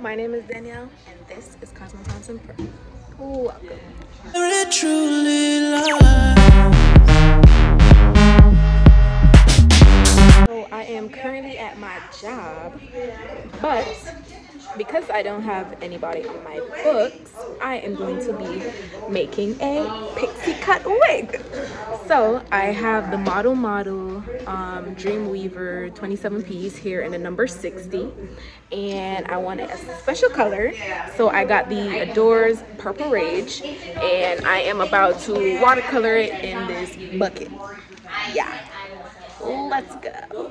my name is Danielle, and this is Cosmo Thompson Pro. Welcome. So I am currently at my job, but because I don't have anybody on my books, I am going to be making a pixie cut wig. So I have the Model Model um, Dreamweaver 27 piece here in the number 60 and I wanted a special color. So I got the Adores Purple Rage and I am about to watercolor it in this bucket. Yeah let's go.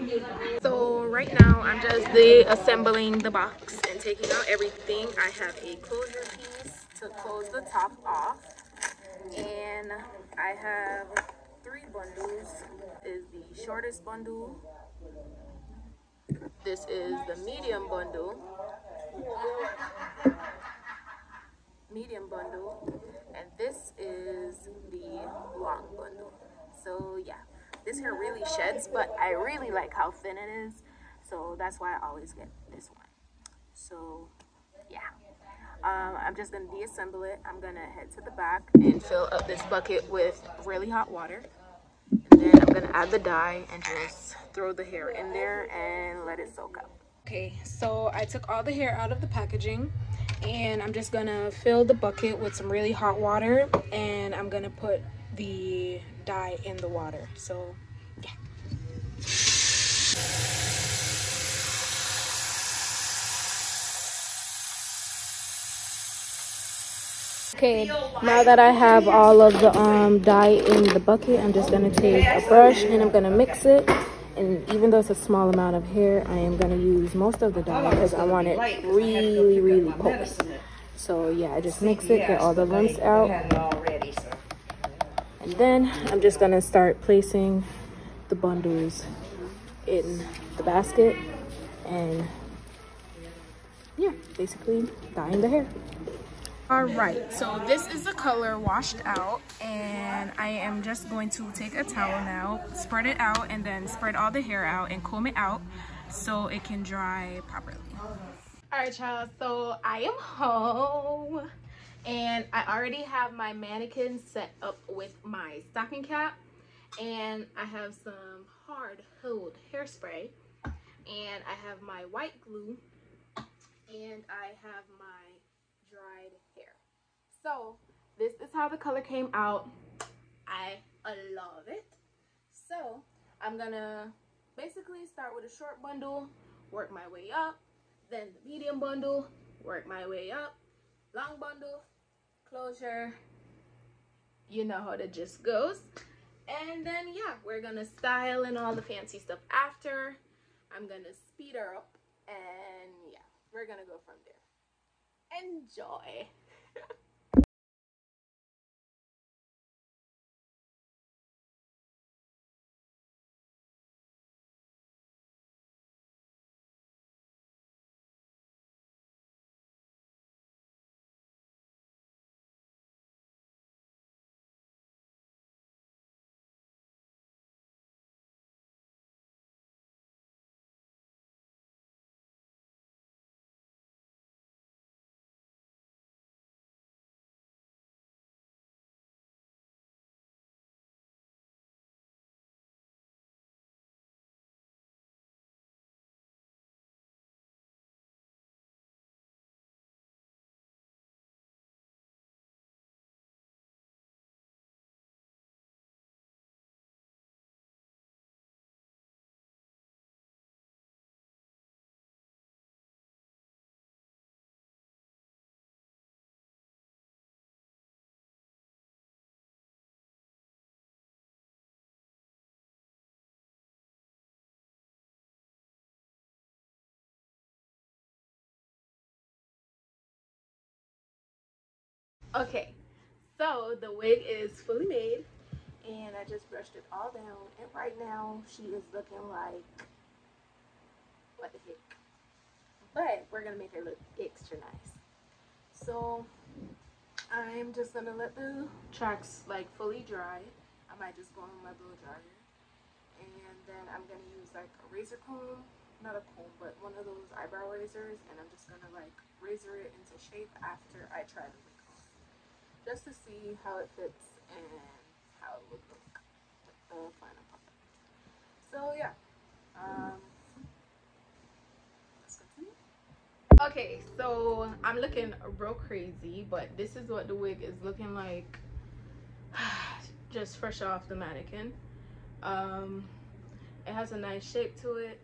So right now i'm just assembling the box and taking out everything. I have a closure piece to close the top off. And i have three bundles. Is the shortest bundle. This is the medium bundle. Medium bundle. And this is the long bundle. So yeah this hair really sheds, but I really like how thin it is. So that's why I always get this one. So yeah. Um, I'm just to deassemble it. I'm to head to the back and fill up this bucket with really hot water. And then I'm to add the dye and just throw the hair in there and let it soak up. Okay, so I took all the hair out of the packaging and I'm just gonna fill the bucket with some really hot water and I'm gonna put the dye in the water. So, yeah. Okay, now that I have all of the um, dye in the bucket, I'm just to take a brush and I'm to mix it. And even though it's a small amount of hair, I am to use most of the dye because I want it really, really coarse. So yeah, I just mix it, get all the lumps out. And then I'm just gonna start placing the bundles in the basket and yeah, basically dyeing the hair. All right, so this is the color washed out and I am just going to take a towel now, spread it out and then spread all the hair out and comb it out so it can dry properly. All right, child, so I am home and I already have my mannequin set up with my stocking cap and I have some hard hold hairspray and I have my white glue and I have my dried hair. So this is how the color came out. I love it. So I'm gonna basically start with a short bundle, work my way up, then the medium bundle, work my way up, long bundle, closure. You know how that just goes. And then yeah we're gonna style and all the fancy stuff after. I'm gonna speed her up and yeah we're gonna go from there. Enjoy Okay, so the wig is fully made and I just brushed it all down and right now she is looking like what the heck. But we're gonna make her look extra nice. So I'm just gonna let the tracks like fully dry. I might just go on my blow dryer and then I'm gonna use like a razor comb not a comb but one of those eyebrow razors and I'm just gonna like razor it into shape after I try the wig just to see how it fits and how it would look with the final product. So yeah, um, let's continue. Okay, so I'm looking real crazy, but this is what the wig is looking like just fresh off the mannequin. Um, it has a nice shape to it,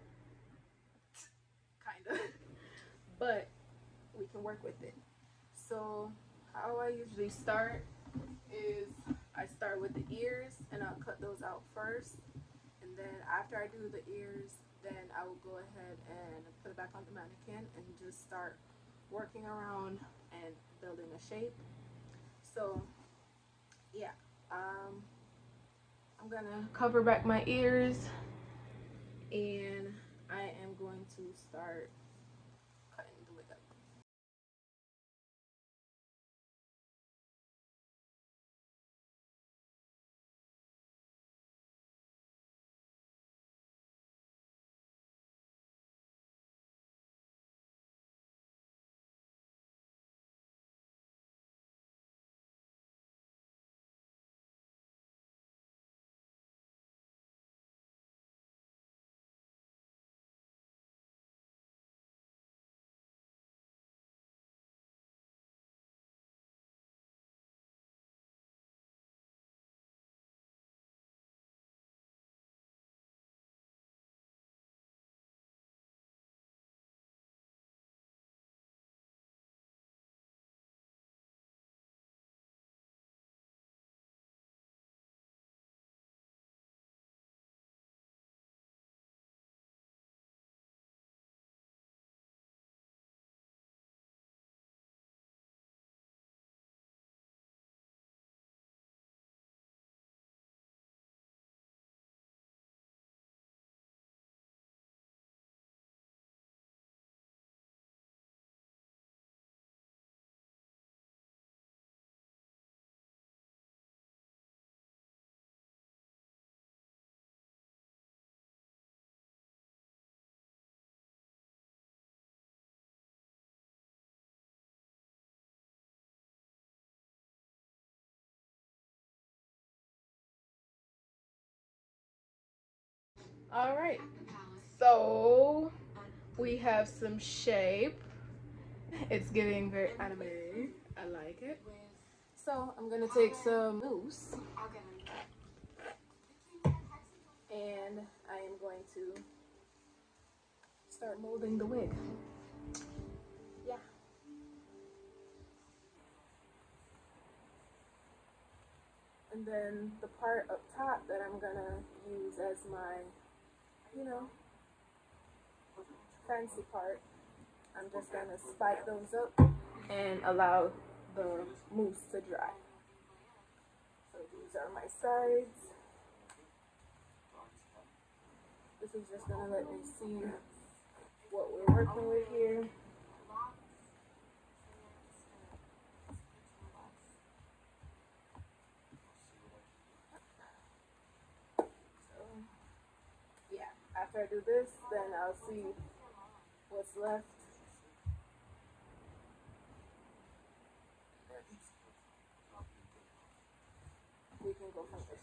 kind of, but we can work with it. So how I usually start is I start with the ears and I'll cut those out first. And then after I do the ears, then I will go ahead and put it back on the mannequin and just start working around and building a shape. So yeah, um, I'm gonna cover back my ears and I am going to start All right, so we have some shape. It's giving very anime. I like it. So I'm gonna take some mousse and I am going to start molding the wig. Yeah. And then the part up top that I'm gonna use as my, you know, fancy part, I'm just gonna spike those up and allow the mousse to dry. So these are my sides. This is just gonna let me see what we're working with here. So yeah, after I do this, then I'll see what's left. We can go from there.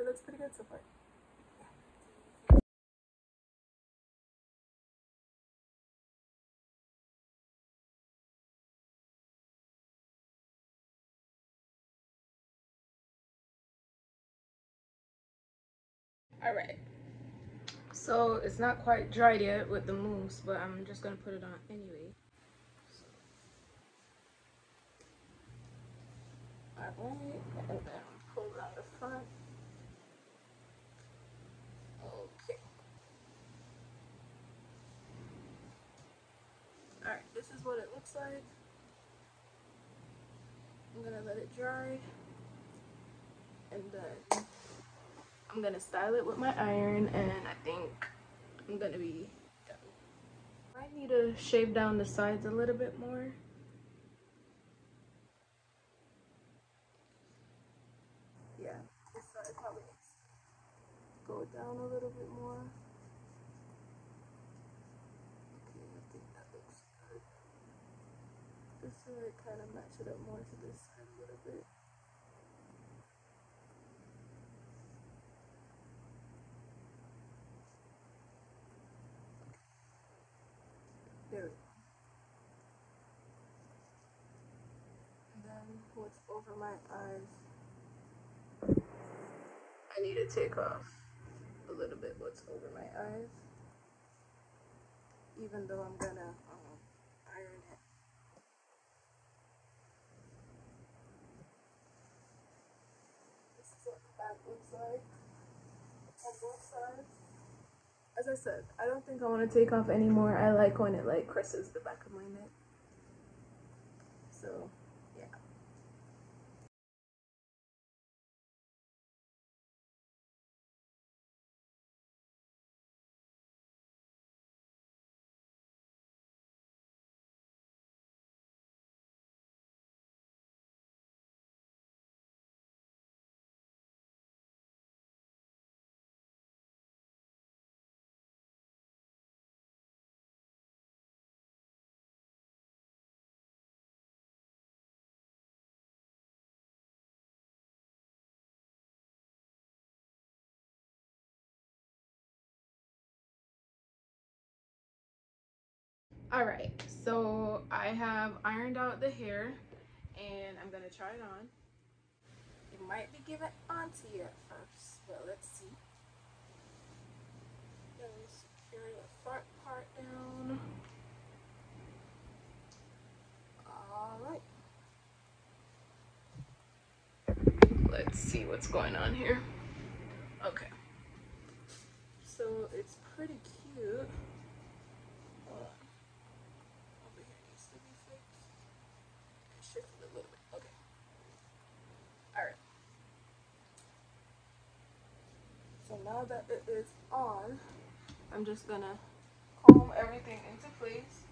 It looks pretty good so far. All right. So it's not quite dried yet with the mousse, but I'm just gonna put it on anyway. All right, and then pull out the front. Okay. All right, this is what it looks like. I'm gonna let it dry, and then I'm gonna style it with my iron and I think I'm gonna be done. I need to shave down the sides a little bit more. Yeah, this side probably go down a little bit more. Okay, I think that looks good. This side kind of matches it up more to this side a little bit. Over my eyes, I need to take off a little bit what's over my eyes. Even though I'm gonna um, iron it. This is what the back looks like on both sides. As I said, I don't think I want to take off anymore. I like when it like cresses the back of my neck. So, All right, so I have ironed out the hair and I'm gonna try it on. It might be given onto you at first, but let's see. Secure the front part down. All right. Let's see what's going on here. Okay. So it's pretty cute. Hold on. Over here needs to be fixed. Shift it a little bit. Okay. Alright. So now that it is on, I'm just gonna comb everything into place.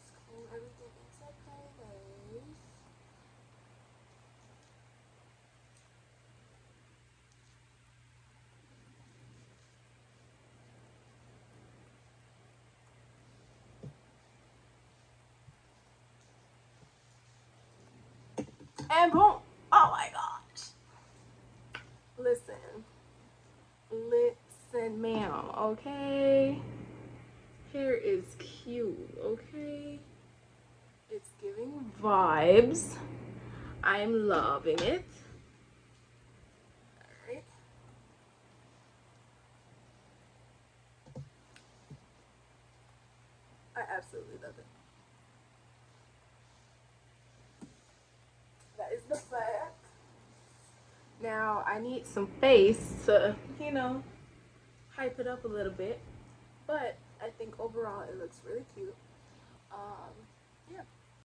Just comb everything into place. And boom. Oh my gosh. Listen. Listen, ma'am, okay? Hair is cute, okay? It's giving vibes. I'm loving it. I absolutely love it. That is the back. Now I need some face to, you know, hype it up a little bit. But I think overall it looks really cute. Um, yeah.